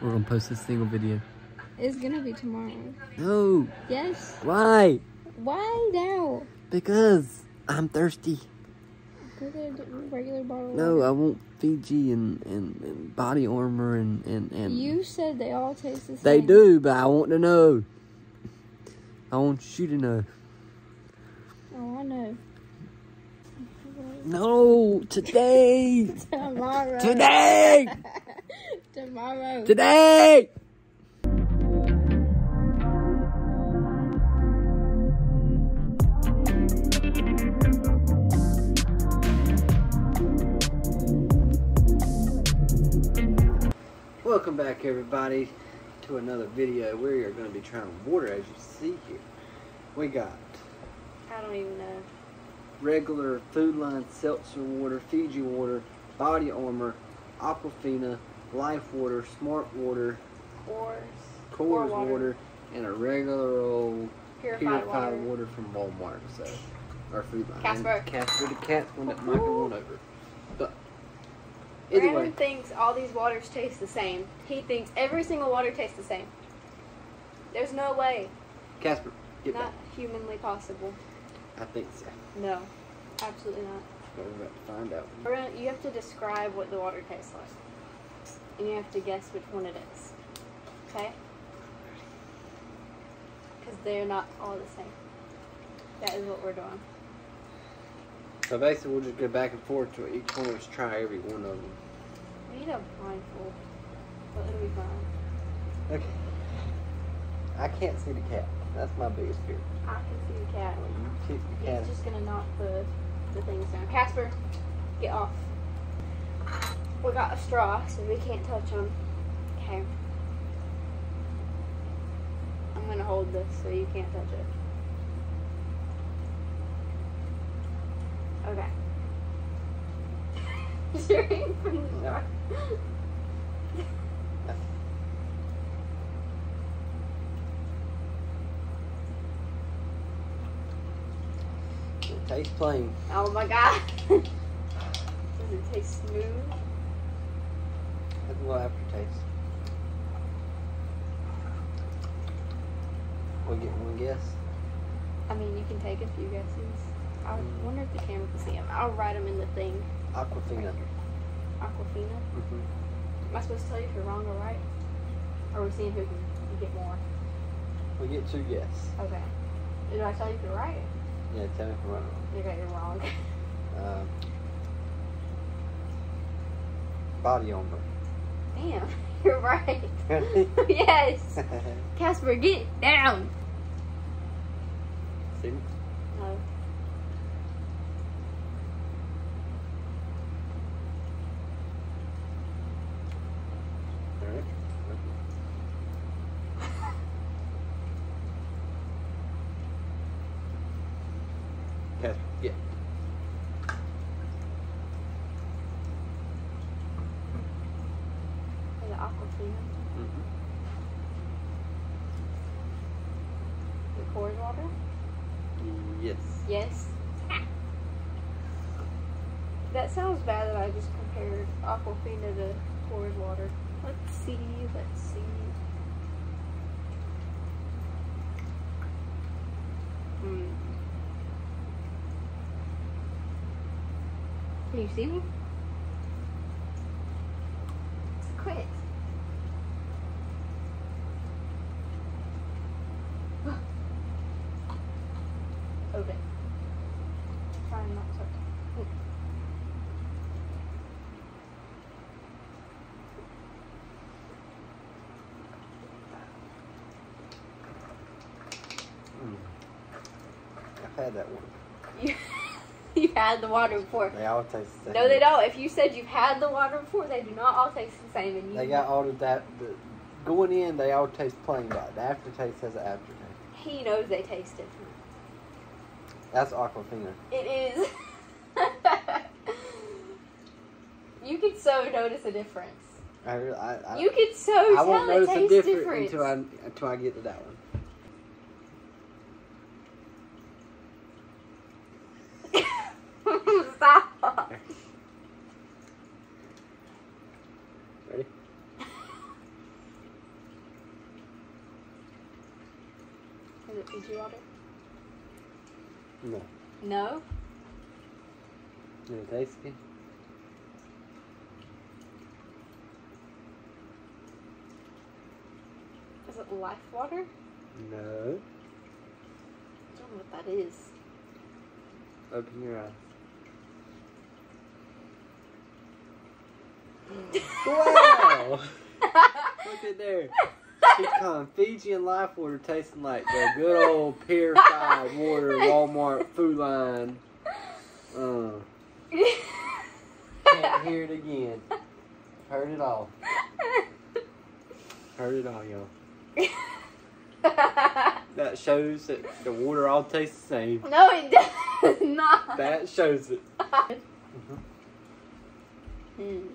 We're gonna post a single video. It's gonna be tomorrow. No. Yes. Why? Why now? Because I'm thirsty. Go get a regular bottle. No. I want Fiji and, and, and body armor and, and, and You said they all taste the same. they do, but I want to know. I want you to know. Oh, I know. No, today, Tomorrow. today, Tomorrow. today. Welcome back, everybody, to another video. Where we are going to be trying water, as you see here. We got I don't even know. regular Food Lion seltzer water, Fiji water, body armor, Aquafina, Life water, Smart water, Coors. Coors Core water. and a regular old Purified, purified water. water. from Walmart. So, our Food Lion. Casper. Casper the cat's one that Michael won over. But Brandon anyway, thinks all these waters taste the same. He thinks every single water tastes the same. There's no way. Casper, get Not back. humanly possible. I think so. No. Absolutely not. But we're about to find out. You have to describe what the water tastes like. And you have to guess which one it is. Okay? Because they're not all the same. That is what we're doing. So basically, we'll just go back and forth to each one of us try every one of them. We need a blindfold. But it'll be fine. Okay. I can't see the cat. That's my biggest fear. I can see the cat. Well, you kick the cat. He's just gonna knock the, the things down. Casper, get off. We got a straw, so we can't touch them. Okay. I'm gonna hold this so you can't touch it. Okay. You're in from the straw. It tastes plain. Oh my god. Does it taste smooth? A little aftertaste. We get one guess. I mean, you can take a few guesses. I wonder if the camera can see them. I'll write them in the thing. Aquafina. Aquafina. Mm-hmm. Am I supposed to tell you if you're wrong or right? Or are we seeing who can get more? We get two guesses. Okay. Did I tell you if you're right? Yeah, tell me if right or Okay, you're wrong. wrong. Um, body armor. Damn, you're right. yes. Casper, get down. See? No. Alright. Casper, yeah. The Aquafina. Mm-hmm. The Coors water. Yes. Yes. That sounds bad that I just compared Aquafina to Coors water. Let's see, let's see. Hmm. Can you see me? Quit. Open. Try not to. Mm. I've had that one. You, you had the water before. They all taste the same. No, they don't. If you said you've had the water before, they do not all taste the same. And you, They got all of that. The, going in, they all taste plain, but the aftertaste has an aftertaste. he knows they taste different. That's Aquafina. It is. you can so notice a difference. I, I, I, You can so I tell won't notice a taste difference difference. until I until I get to that one. Stop. Ready? Fiji water? No. No. Does it good? Is it life water? No. I don't know what that is. Open your eyes. Wow! Look at there. It's calling Fijian life water tasting like the good old purified water Walmart Food Lion. Uh, can't hear it again. Heard it all. Heard it all, y'all. That shows that the water all tastes the same. no, it does not. That shows it. Hmm. Ben.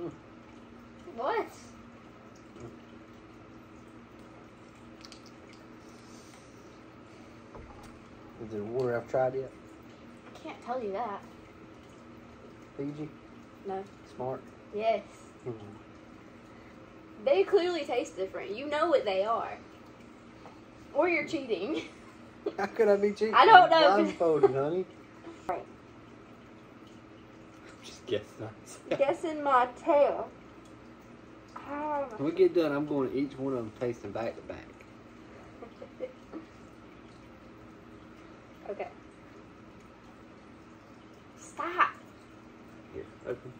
Mm. What? Is there water I've tried yet? I can't tell you that. Fiji? No. Smart? Yes. Mhm. They clearly taste different. You know what they are. Or you're cheating. How could I be cheating? I don't know. Blindfolded, honey. Right. Just guessing. Guessing my tail. Ah. When we get done, I'm going to each one of them tasting back to back. okay. Stop. Here, open.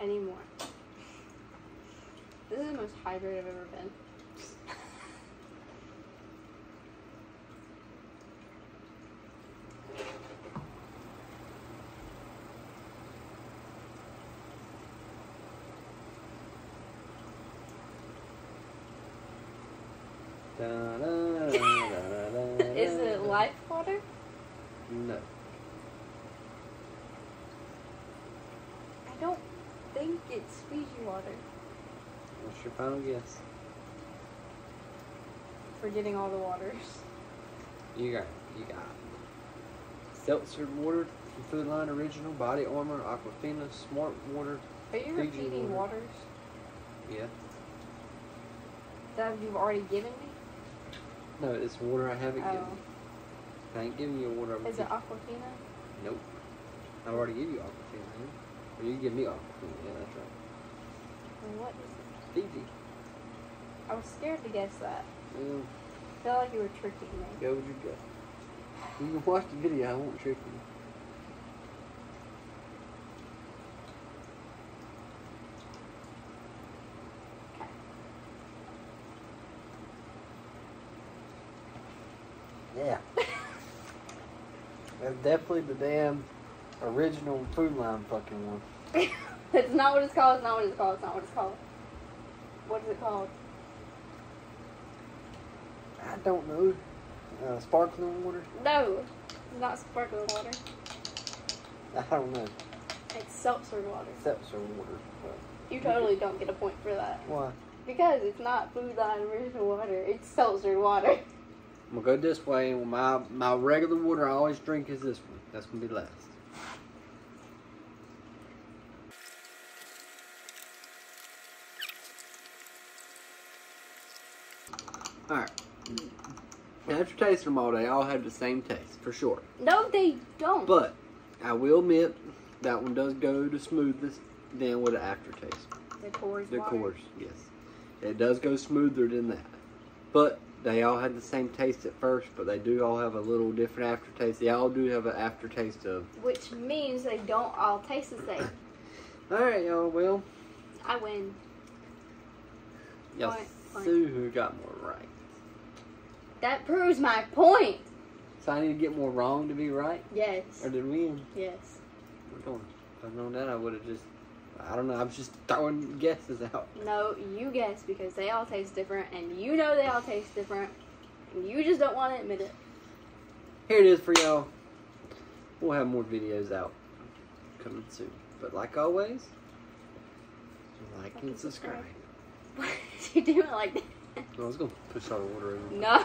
Anymore. This is the most hybrid I've ever been. Is it life water? No. I don't Fiji water. What's your final guess? Forgetting all the waters. You got, you got seltzer water from Food Lion Original, Body Armor, Aquafina, Smart Water. Are you Fiji repeating water. waters Yeah. that you've already given me? No, it's water I haven't given Oh. you. I ain't giving you a water. Is it Aquafina? Nope. I already give you Aquafina. Or you give me Aquafina. Yeah, that's right. What is it? Fiji. I was scared to guess that. Well, I felt like you were tricking me. go with your gut. You can watch the video. I won't trick you. Yeah. That's definitely the damn original Food Lion fucking one. it's not what it's called. It's not what it's called. It's not what it's called. What is it called? I don't know. Uh, sparkling water? No, it's not sparkling water. I don't know. It's seltzer water. Seltzer water. But You totally don't get a point for that why? because it's not Food Lion original water. It's seltzer water. I'm gonna go this way, and my my regular water I always drink is this one. That's gonna be last. All right. After tasting them all, they all have the same taste for sure. No, they don't. But I will admit that one does go the smoothest than with the aftertaste. the Coors The water. Coors, yes. It does go smoother than that. But they all had the same taste at first, but they do all have a little different aftertaste. They all do have an aftertaste of. Which means they don't all taste the same. Alright, y'all, well, I win. y'all see who got more right. That proves my point. So I need to get more wrong to be right? Yes. Or did we win? Yes. We're going. If I'd known that, I would have just I don't know. I'm just throwing guesses out. No, you guess because they all taste different, and you know they all taste different, and you just don't want to admit it. Here it is for y'all. We'll have more videos out coming soon. But like always, like and subscribe. Why did you do it like that? I was gonna push our order over. No.